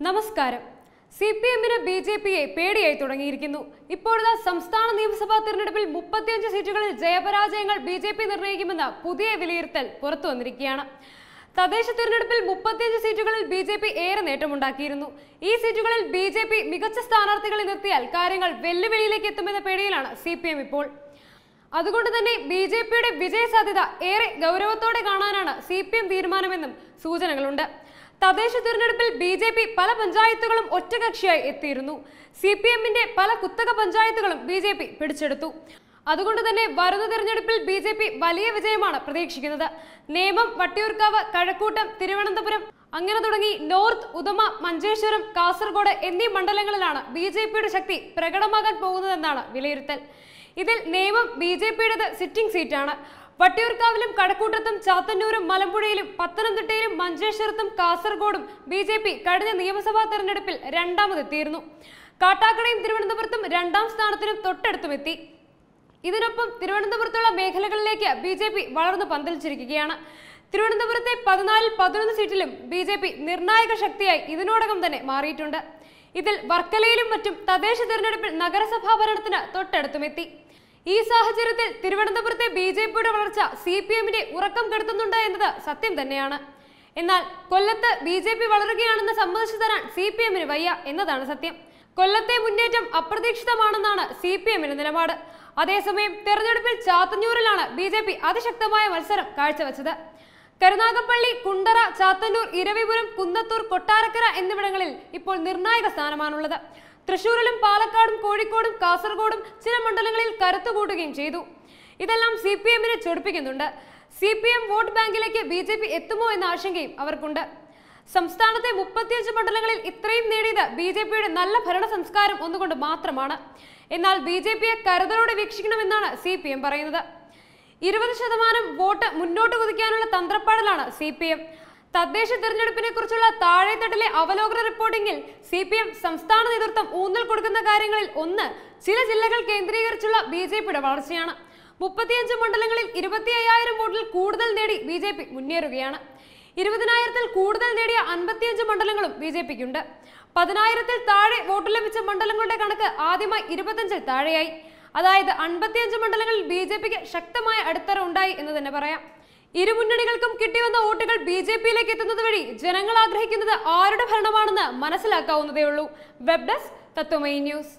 നമസ്കാരം. C P എമ്മിന് B J പിയെ പേടിയായി തുടങ്ങിയിരിക്കുന്നു. ഇപ്പോഴത്തെ സംസ്ഥാന നിയമസഭാ തിരഞ്ഞെടുപ്പിൽ മുപ്പത്തിയഞ്ച് സീറ്റുകളിൽ ജയപരാജയങ്ങൾ ബി ജെ പി നിർണയിക്കുമെന്ന പുതിയ വിലയിരുത്തൽ പുറത്തു വന്നിരിക്കുകയാണ്. തദ്ദേശ തിരഞ്ഞെടുപ്പിൽ മുപ്പത്തിയഞ്ച് സീറ്റുകളിൽ ബി ജെ പി ഏറെ നേട്ടമുണ്ടാക്കിയിരുന്നു. ഈ സീറ്റുകളിൽ ബി ജെ പി മികച്ച സ്ഥാനാർത്ഥികളെ നിർത്തിയാൽ കാര്യങ്ങൾ വെല്ലുവിളിയിലേക്ക് എത്തുമെന്ന പേടിയിലാണ് സി പി എം ഇപ്പോൾ. അതുകൊണ്ട് തന്നെ ബി ജെ പിയുടെ വിജയ സാധ്യത ഏറെ ഗൗരവത്തോടെ കാണാനാണ് സി പി എം തീരുമാനമെന്നും സൂചനകളുണ്ട്. തദ്ദേശ തിരഞ്ഞെടുപ്പിൽ ബി ജെ പി പല പഞ്ചായത്തുകളും ഒറ്റകക്ഷിയായി എത്തിയിരുന്നു. സി പി എമ്മിന്റെ പല കുത്തക പഞ്ചായത്തുകളും ബി ജെ പി പിടിച്ചെടുത്തു. അതുകൊണ്ട് തന്നെ വരുന്ന തിരഞ്ഞെടുപ്പിൽ ബി ജെ പി വലിയ വിജയമാണ് പ്രതീക്ഷിക്കുന്നത്. നേമം വട്ടിയൂർക്കാവ് കഴക്കൂട്ടം തിരുവനന്തപുരം അങ്ങനെ തുടങ്ങി നോർത്ത് ഉദമ മഞ്ചേശ്വരം കാസർഗോഡ് എന്നീ മണ്ഡലങ്ങളിലാണ് ബി ജെ പിയുടെ ശക്തി പ്രകടമാകാൻ പോകുന്നതെന്നാണ് വിലയിരുത്തൽ. ഇതിൽ നേമം ബി ജെ പിയുടേത് സിറ്റിംഗ് സീറ്റാണ് വട്ടിയൂർക്കാവിലും കടക്കൂട്ടത്തും ചാത്തന്നൂരും മലമ്പുഴയിലും പത്തനംതിട്ടയിലും മഞ്ചേശ്വരത്തും കാസർഗോഡും ബി ജെ പി കഴിഞ്ഞ നിയമസഭാ തെരഞ്ഞെടുപ്പിൽ രണ്ടാമതെത്തിയിരുന്നു. കാട്ടാക്കടയും തിരുവനന്തപുരത്തും രണ്ടാം സ്ഥാനത്തിനും തൊട്ടടുത്തുമെത്തി. ഇതിനൊപ്പം തിരുവനന്തപുരത്തുള്ള മേഖലകളിലേക്ക് ബി ജെ പി വളർന്നു പന്തലിച്ചിരിക്കുകയാണ്. തിരുവനന്തപുരത്തെ പതിനാലിൽ പതിനൊന്ന് സീറ്റിലും ബി ജെ പി നിർണായക ശക്തിയായി ഇതിനോടകം തന്നെ മാറിയിട്ടുണ്ട്. ഇതിൽ വർക്കലയിലും മറ്റും തദ്ദേശ തിരഞ്ഞെടുപ്പിൽ നഗരസഭാ ഭരണത്തിന് തൊട്ടടുത്തുമെത്തി. ഈ സാഹചര്യത്തിൽ തിരുവനന്തപുരത്തെ ബി ജെ പിയുടെ വളർച്ച സി പി എമ്മിന്റെ ഉറക്കം കെടുത്തുന്നുണ്ട് എന്നത് സത്യം തന്നെയാണ്. എന്നാൽ കൊല്ലത്ത് ബി ജെ പി വളരുകയാണെന്ന് സമ്മതിച്ചു തരാൻ സി പി എമ്മിന് വയ്യ എന്നതാണ് സത്യം. കൊല്ലത്തെ മുന്നേറ്റം അപ്രതീക്ഷിതമാണെന്നാണ് സി പി എമ്മിന്റെ നിലപാട്. അതേസമയം തെരഞ്ഞെടുപ്പിൽ ചാത്തന്നൂരിലാണ് ബി ജെ പി അതിശക്തമായ മത്സരം കാഴ്ചവെച്ചത്. കരുനാഗപ്പള്ളി കുണ്ടറ ചാത്തന്നൂർ ഇരവിപുരം കുന്നത്തൂർ കൊട്ടാരക്കര എന്നിവിടങ്ങളിൽ ഇപ്പോൾ നിർണായക സ്ഥാനമാണുള്ളത്. തൃശൂരിലും പാലക്കാടും കോഴിക്കോടും കാസർഗോഡും ചില മണ്ഡലങ്ങളിൽ കരുത്തു കൂട്ടുകയും ചെയ്തു. ഇതെല്ലാം സി പി എമ്മിനെ ചൊടിപ്പിക്കുന്നുണ്ട്. സി പി എം വോട്ട് ബാങ്കിലേക്ക് ബി ജെ പി എത്തുമോ എന്ന ആശങ്കയും അവർക്കുണ്ട്. സംസ്ഥാനത്തെ മുപ്പത്തിയഞ്ച് മണ്ഡലങ്ങളിൽ ഇത്രയും നേടിയത് ബി ജെ പിയുടെ നല്ല ഭരണ സംസ്കാരം ഒന്നുകൊണ്ട് മാത്രമാണ്. എന്നാൽ ബി ജെ പിയെ കരുതലോടെ വീക്ഷിക്കണമെന്നാണ് സി പി എം പറയുന്നത്. ഇരുപത് ശതമാനം വോട്ട് മുന്നോട്ട് കുതിക്കാനുള്ള തന്ത്രപ്പാടിലാണ് സി പി എം തദ്ദേശ തെരഞ്ഞെടുപ്പിനെ കുറിച്ചുള്ള താഴെത്തട്ടിലെ അവലോകന റിപ്പോർട്ടിംഗിൽ സി പി എം സംസ്ഥാന നേതൃത്വം ഊന്നൽ കൊടുക്കുന്ന കാര്യങ്ങളിൽ ഒന്ന് ചില ജില്ലകൾ കേന്ദ്രീകരിച്ചുള്ള ബി ജെ പിയുടെ വളർച്ചയാണ്. മുപ്പത്തിയഞ്ച് മണ്ഡലങ്ങളിൽ ഇരുപത്തി അയ്യായിരം വോട്ടിൽ കൂടുതൽ നേടി ബി ജെ പി മുന്നേറുകയാണ്. ഇരുപതിനായിരത്തിൽ കൂടുതൽ നേടിയ അൻപത്തിയഞ്ച് മണ്ഡലങ്ങളും ബി ജെ പിക്കുണ്ട്. പതിനായിരത്തിൽ താഴെ വോട്ട് ലഭിച്ച മണ്ഡലങ്ങളുടെ കണക്ക് ആദ്യമായി ഇരുപത്തഞ്ചിൽ താഴെയായി. അതായത് അൻപത്തിയഞ്ച് മണ്ഡലങ്ങളിൽ ബി ജെ പിക്ക് ശക്തമായ അടിത്തറ ഉണ്ടായി എന്ന് തന്നെ പറയാം. ഇരു മുന്നണികൾക്കും കിട്ടിവന്ന വോട്ടുകൾ ബി ജെ പിയിലേക്ക് എത്തുന്നത് വഴി ജനങ്ങൾ ആഗ്രഹിക്കുന്നത് ആരുടെ ഭരണമാണെന്ന് മനസ്സിലാക്കാവുന്നതേ ഉള്ളൂ വെബ് ഡെസ്ക് തത്വമൈ ന്യൂസ്.